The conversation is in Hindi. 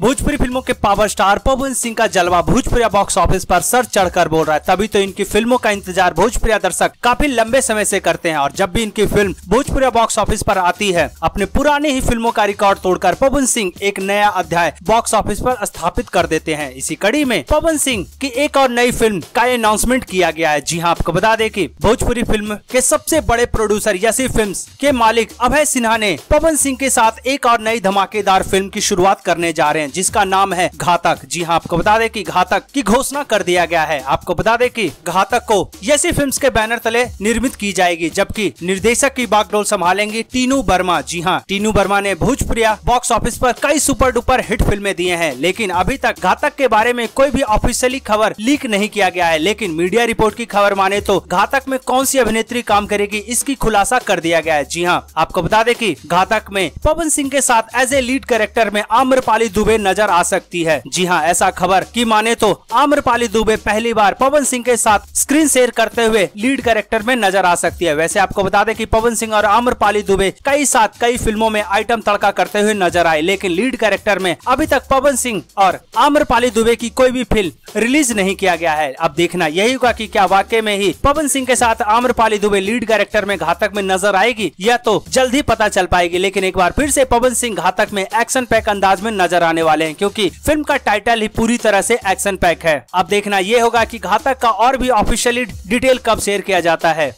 भोजपुरी फ़िल्मों के पावर स्टार पवन सिंह का जलवा भोजपुरी बॉक्स ऑफ़िस पर सर चढ़कर बोल रहा है। तभी तो इनकी फ़िल्मों का इंतज़ार भोजपुरी दर्शक काफ़ी लंबे समय से करते हैं और जब भी इनकी फ़िल्म भोजपुरी बॉक्स ऑफ़िस पर आती है, अपने पुराने ही फ़िल्मों का रिकॉर्ड तोड़कर पवन सिंह एक नया अध्याय बॉक्स ऑफ़िस पर स्थापित कर देते हैं। इसी कड़ी में पवन सिंह की एक और नई फ़िल्म का अनाउंसमेंट किया गया है। जी हाँ आपको बता दें की भोजपुरी फ़िल्म के सबसे बड़े प्रोड्यूसर यसी फ़िल्म के मालिक अभय सिन्हा ने पवन सिंह के साथ एक और नई धमाकेदार फ़िल्म की शुरुआत करने जा रहे हैं जिसका नाम है घातक। जी हाँ आपको बता दें कि घातक की घोषणा कर दिया गया है। आपको बता दें कि घातक को यसी फिल्म्स के बैनर तले निर्मित की जाएगी, जबकि निर्देशक की बागडोल संभालेंगे टीनू वर्मा जी हाँ टीनू वर्मा ने भोजपुरिया बॉक्स ऑफ़िस पर कई सुपर डुपर हिट फ़िल्में दिए हैं, लेकिन अभी तक घातक के बारे में कोई भी ऑफिशियली खबर लीक नहीं किया गया है। लेकिन मीडिया रिपोर्ट की खबर माने तो घातक में कौन सी अभिनेत्री काम करेगी, इसकी खुलासा कर दिया गया है। जी हाँ आपको बता दें की घातक में पवन सिंह के साथ एज ए लीड कैरेक्टर में आम्रपाली दुबे नज़र आ सकती है। जी हाँ ऐसा खबर की माने तो आम्रपाली दुबे पहली बार पवन सिंह के साथ स्क्रीन शेयर करते हुए लीड कैरेक्टर में नज़र आ सकती है। वैसे आपको बता दें कि पवन सिंह और आम्रपाली दुबे कई साथ कई फ़िल्मों में आइटम तड़का करते हुए नज़र आए, लेकिन लीड कैरेक्टर में अभी तक पवन सिंह और आम्रपाली दुबे की कोई भी फ़िल्म रिलीज़ नहीं किया गया है। अब देखना यही होगा कि क्या वाकई में ही पवन सिंह के साथ आम्रपाली दुबे लीड कैरेक्टर में घातक में नज़र आएगी, या तो जल्द ही पता चल पाएगी। लेकिन एक बार फिर से पवन सिंह घातक में एक्शन पैक अंदाज में नज़र आने वाले हैं, क्योंकि फ़िल्म का टाइटल ही पूरी तरह से एक्शन पैक है। अब देखना ये होगा कि घातक का और भी ऑफिशियली डिटेल कब शेयर किया जाता है।